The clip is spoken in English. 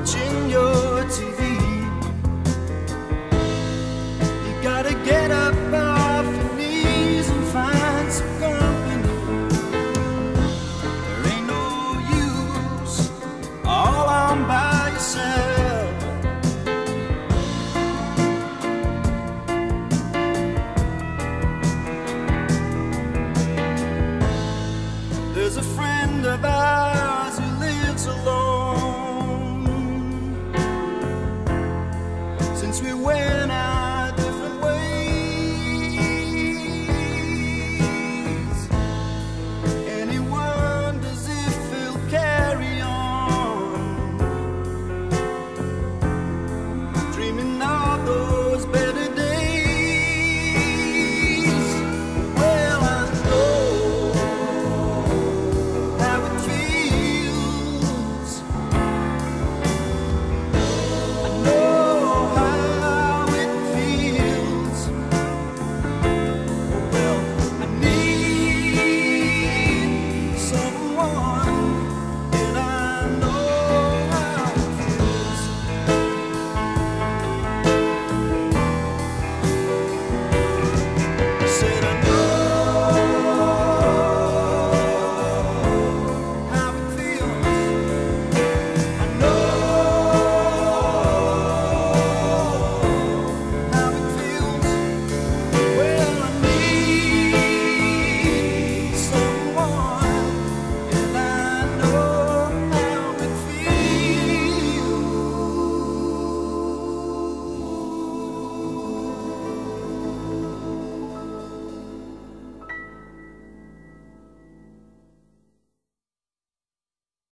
watching your TV. You gotta get up off your knees and find some company. There ain't no use all on by yourself. There's a friend of ours who lives alone. since we went out.